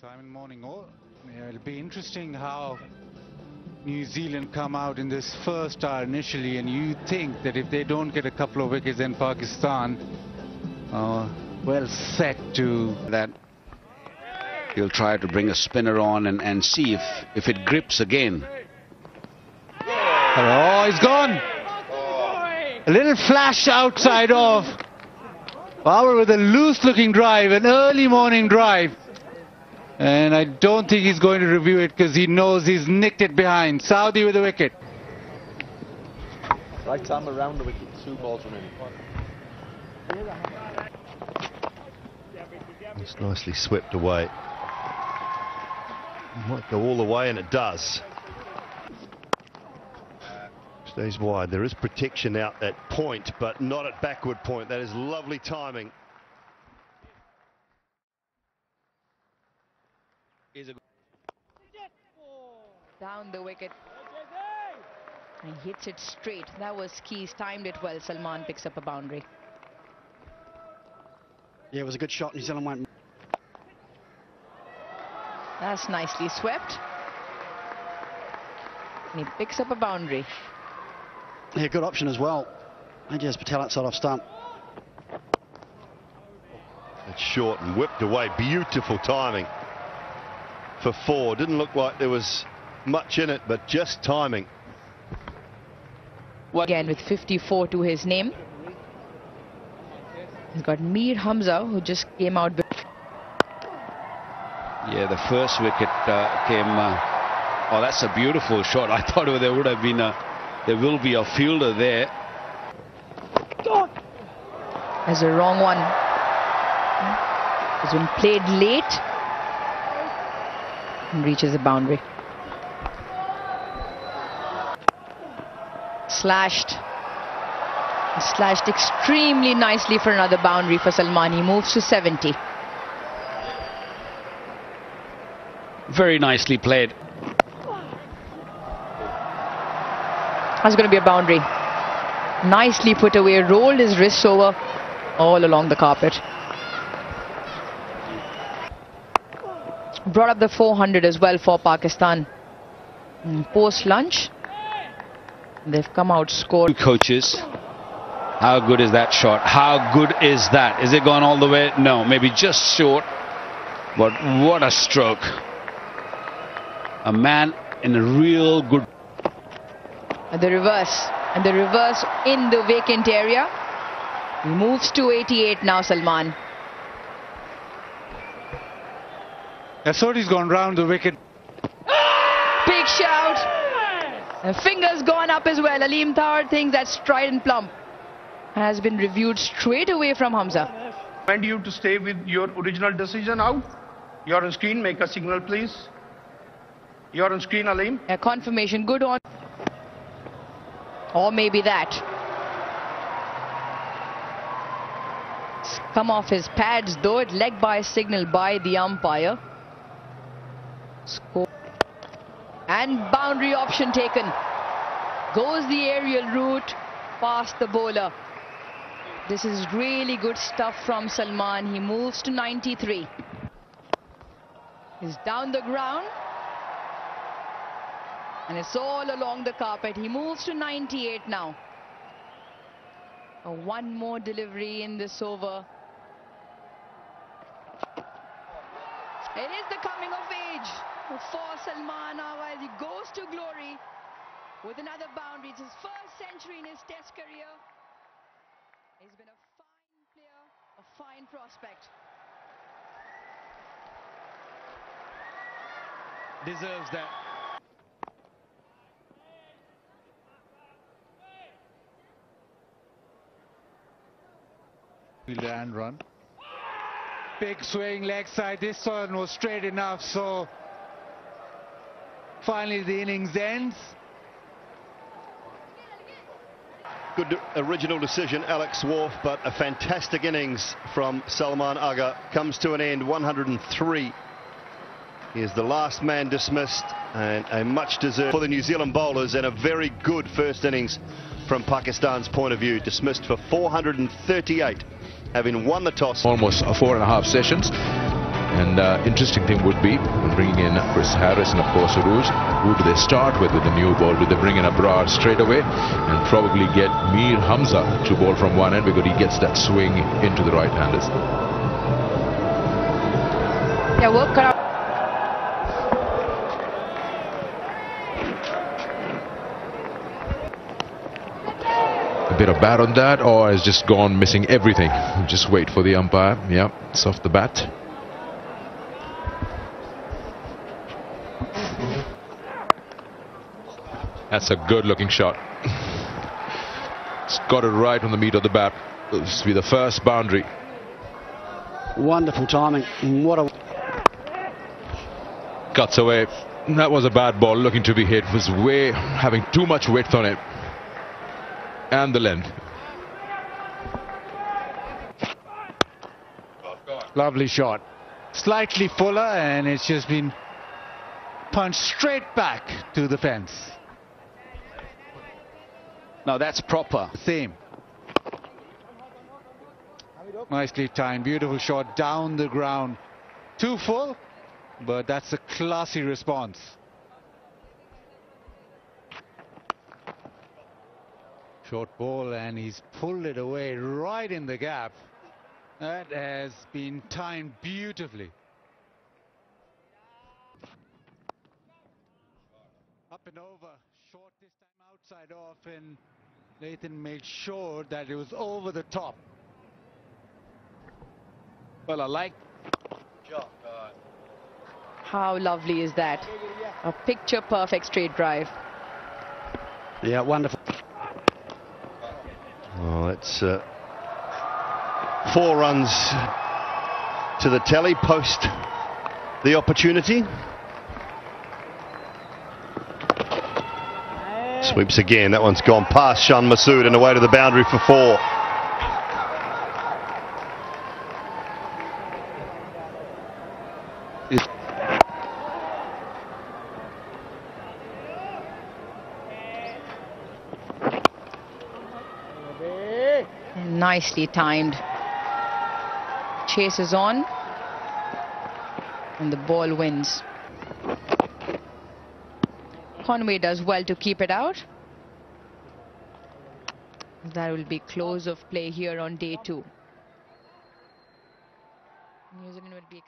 Simon Morning all. It'll be interesting how New Zealand come out in this first hour initially and you think that if they don't get a couple of wickets then Pakistan uh, well set to that he'll try to bring a spinner on and, and see if, if it grips again. Oh, he's gone. A little flash outside off. Power with a loose looking drive, an early morning drive. And I don't think he's going to review it because he knows he's nicked it behind. Southee with the wicket. Right time around the wicket, two balls remaining. It's nicely swept away. Might go all the way, and it does. Stays wide. There is protection out at point, but not at backward point. That is lovely timing. Down the wicket. And hits it straight. That was Keys. Timed it well. Salman picks up a boundary. Yeah, it was a good shot. New Zealand went. That's nicely swept. And he picks up a boundary. Yeah, good option as well. Ajaz Patel outside off stump. It's short and whipped away. Beautiful timing for four. Didn't look like there was much in it, but just timing. Again with 54 to his name. He's got Mir Hamza who just came out. Yeah, the first wicket uh, came. Uh, oh, that's a beautiful shot. I thought there would have been a. There will be a fielder there. There's a wrong one. It's been played late. And reaches the boundary. Slashed. Slashed extremely nicely for another boundary for Salman. He moves to 70. Very nicely played. That's going to be a boundary. Nicely put away. Rolled his wrists over all along the carpet. Brought up the 400 as well for Pakistan. Hmm, post lunch, they've come out scored. Coaches, how good is that shot? How good is that? Is it gone all the way? No, maybe just short. But what a stroke. A man in a real good. And The reverse. And the reverse in the vacant area. He moves to 88 now, Salman. Asodi's gone round the wicket. Big shout. And fingers gone up as well. Aleem Dar thinks that stride and plump has been reviewed straight away from Hamza. Recommend you to stay with your original decision out. You're on screen. Make a signal, please. You're on screen, Aleem. A confirmation. Good on. Or maybe that. Come off his pads, though it leg by signal by the umpire. Score. And boundary option taken. Goes the aerial route past the bowler. This is really good stuff from Salman. He moves to 93. He's down the ground. And it's all along the carpet. He moves to 98 now. Oh, one more delivery in this over. It is the coming of age for Salman Agha. He goes to glory with another boundary. It's his first century in his test career. He's been a fine player, a fine prospect. Deserves that. Fielder and run. Big swing leg side. This one was straight enough. So finally the innings ends. Good original decision, Alex Wharf, but a fantastic innings from Salman Agha comes to an end, 103. He is the last man dismissed and a much deserved for the New Zealand bowlers and a very good first innings from Pakistan's point of view. Dismissed for 438, having won the toss. Almost four and a half sessions. And uh, interesting thing would be bringing in Chris Harris and of course Aruj. Who do they start with with the new ball? Do they bring in Abrar straight away and probably get Mir Hamza to bowl from one end because he gets that swing into the right-handers? Yeah, work. A bit of bat on that, or has just gone missing everything. Just wait for the umpire. Yeah, it's off the bat. That's a good looking shot. It's got it right on the meat of the bat. This will be the first boundary. Wonderful timing. What a Cuts away. That was a bad ball looking to be hit. Was way having too much width on it. And the length. Lovely shot. Slightly fuller and it's just been punched straight back to the fence. Now that's proper. Same. Nicely timed, beautiful shot down the ground. Too full, but that's a classy response. Short ball and he's pulled it away right in the gap. That has been timed beautifully. Up and over, short this time outside off and Latham made sure that it was over the top. Well, I like How lovely is that? A picture perfect straight drive. yeah, wonderful. Well, it's uh, four runs to the telly post the opportunity. Sweeps again. That one's gone past Shan Masood and away to the boundary for four. Nicely timed. Chase is on. And the ball wins. Conway does well to keep it out. That will be close of play here on day two. New Zealand will be